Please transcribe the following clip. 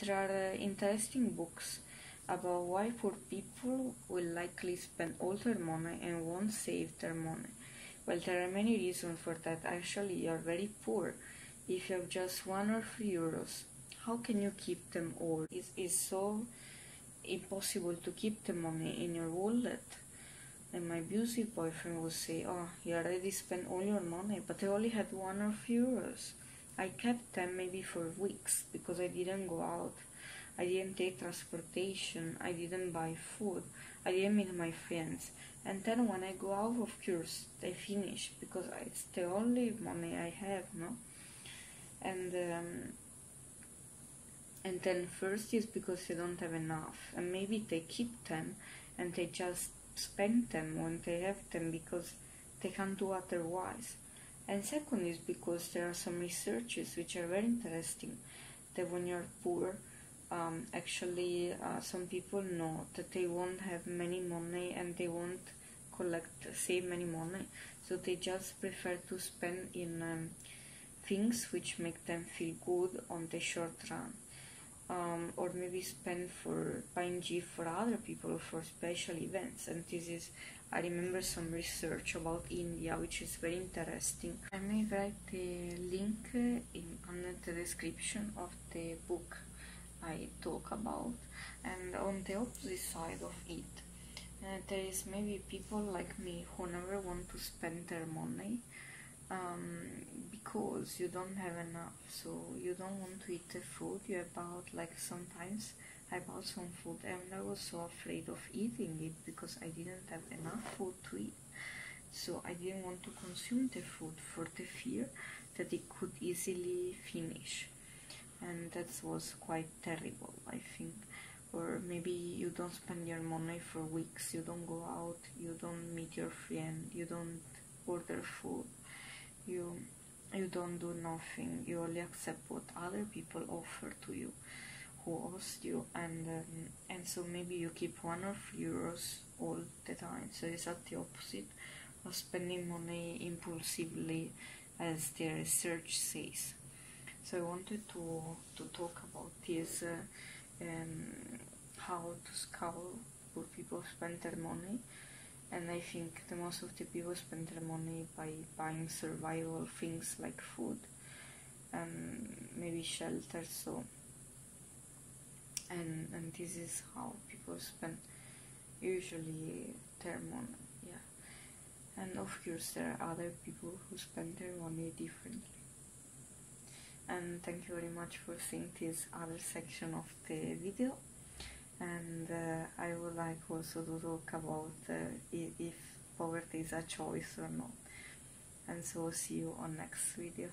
there are uh, interesting books about why poor people will likely spend all their money and won't save their money. Well, there are many reasons for that. Actually, you are very poor if you have just one or three euros. How can you keep them all? It is so impossible to keep the money in your wallet. And my abusive boyfriend would say, Oh, you already spent all your money, but I only had one or few euros. I kept them maybe for weeks because I didn't go out. I didn't take transportation. I didn't buy food. I didn't meet my friends. And then when I go out, of course, they finish because it's the only money I have, no? And um, and then first is because they don't have enough, and maybe they keep them and they just spend them when they have them because they can't do otherwise. And second is because there are some researches which are very interesting. That when you're poor, um, actually uh, some people know that they won't have many money and they won't collect save many money. So they just prefer to spend in um, things which make them feel good on the short run um, or maybe spend for buying gift for other people for special events. And this is I remember some research about India which is very interesting. I may write the link in under the description of the book I talk about and on the opposite side of it. Uh, there is maybe people like me who never want to spend their money um, because you don't have enough so you don't want to eat the food. You bought like sometimes I bought some food and I was so afraid of eating it because I didn't have enough food to eat. So I didn't want to consume the food for the fear that it could easily finish. And that was quite terrible I think. Or maybe you don't spend your money for weeks. You don't go out. You don't meet your friend. You don't order food you you don't do nothing you only accept what other people offer to you who asked you and um, and so maybe you keep one few euros all the time. So it's at the opposite of spending money impulsively as the research says. So I wanted to to talk about this uh, um, how to scout poor people spend their money and I think the most of the people spend their money by buying survival things like food and maybe shelter so. And and this is how people spend usually their money yeah. And of course there are other people who spend their money differently. And thank you very much for seeing this other section of the video and uh, I would like also to talk about uh, if poverty is a choice or not. And so see you on next video